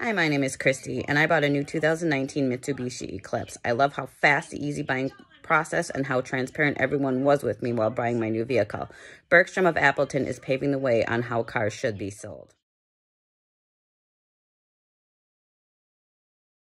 Hi, my name is Kristy, and I bought a new 2019 Mitsubishi Eclipse. I love how fast the easy buying process and how transparent everyone was with me while buying my new vehicle. Bergstrom of Appleton is paving the way on how cars should be sold.